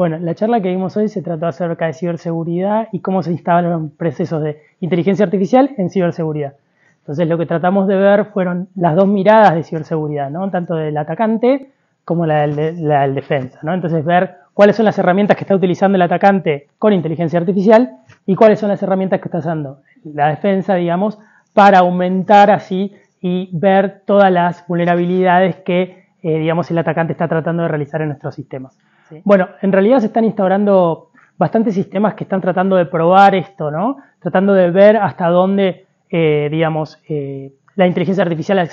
Bueno, la charla que vimos hoy se trató acerca de ciberseguridad y cómo se instalan procesos de inteligencia artificial en ciberseguridad. Entonces lo que tratamos de ver fueron las dos miradas de ciberseguridad, ¿no? tanto del atacante como la del, defensa. ¿no? Entonces ver cuáles son las herramientas que está utilizando el atacante con inteligencia artificial y cuáles son las herramientas que está usando la defensa, digamos, para aumentar así y ver todas las vulnerabilidades que, eh, digamos, el atacante está tratando de realizar en nuestros sistemas. Bueno, en realidad se están instaurando bastantes sistemas que están tratando de probar esto, ¿no? Tratando de ver hasta dónde, eh, digamos, eh, la inteligencia artificial,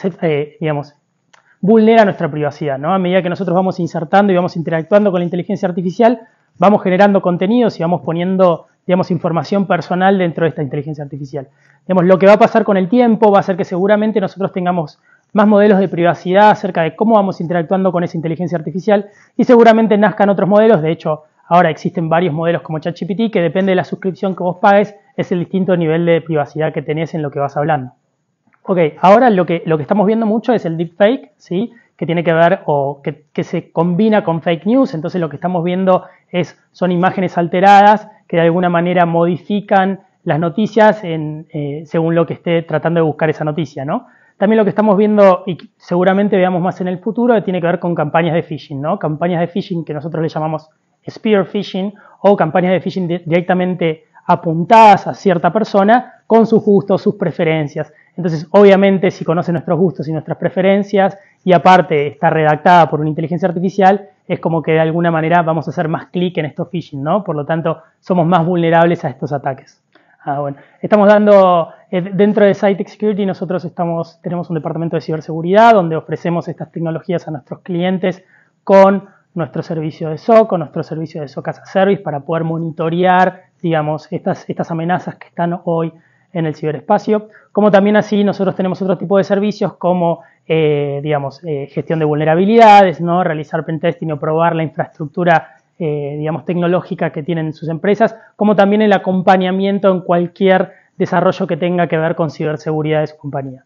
digamos, vulnera nuestra privacidad, ¿no? A medida que nosotros vamos insertando y vamos interactuando con la inteligencia artificial, vamos generando contenidos y vamos poniendo, digamos, información personal dentro de esta inteligencia artificial. Digamos, lo que va a pasar con el tiempo va a ser que seguramente nosotros tengamos más modelos de privacidad acerca de cómo vamos interactuando con esa inteligencia artificial y seguramente nazcan otros modelos, de hecho, ahora existen varios modelos como ChatGPT que depende de la suscripción que vos pagues, es el distinto nivel de privacidad que tenés en lo que vas hablando. Ok, ahora lo que, lo que estamos viendo mucho es el deepfake, ¿sí? que tiene que ver o que, se combina con fake news, entonces lo que estamos viendo es, son imágenes alteradas que de alguna manera modifican las noticias en, eh, según lo que esté tratando de buscar esa noticia, ¿no? También lo que estamos viendo y seguramente veamos más en el futuro tiene que ver con campañas de phishing, ¿no? Campañas de phishing que nosotros le llamamos spear phishing o campañas de phishing directamente apuntadas a cierta persona con sus gustos, sus preferencias. Entonces, obviamente, si conoce nuestros gustos y nuestras preferencias y aparte está redactada por una inteligencia artificial, es como que de alguna manera vamos a hacer más clic en estos phishing, ¿no? Por lo tanto, somos más vulnerables a estos ataques. Ah, bueno. Estamos dando, eh, dentro de Site Security nosotros estamos, tenemos un departamento de ciberseguridad donde ofrecemos estas tecnologías a nuestros clientes con nuestro servicio de SOC, con nuestro servicio de SOC as a Service para poder monitorear, digamos, estas, estas amenazas que están hoy en el ciberespacio, como también así nosotros tenemos otro tipo de servicios como, eh, digamos, eh, gestión de vulnerabilidades, ¿no? realizar pentesting o probar la infraestructura, eh, digamos, tecnológica que tienen sus empresas, como también el acompañamiento en cualquier desarrollo que tenga que ver con ciberseguridad de su compañía.